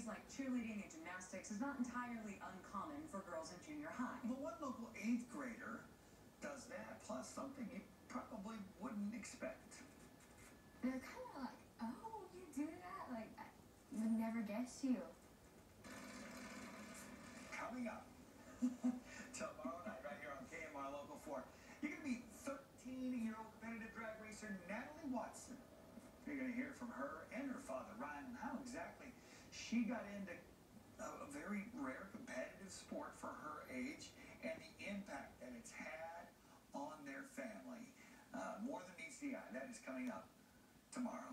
activities like cheerleading and gymnastics is not entirely uncommon for girls in junior high. But one local eighth grader does that, plus something you probably wouldn't expect. They're kind of like, oh, you do that? Like, I would never guess you. Coming up tomorrow night, right here on KAMR Local 4, you're going to meet 13-year-old competitive drag racer Natalie Watson. You're going to hear from her and her father, Ryan, on how exactly she got into a, very rare competitive sport for her age and the impact that it's had on their family. Uh, more than meets the eye. That is coming up tomorrow.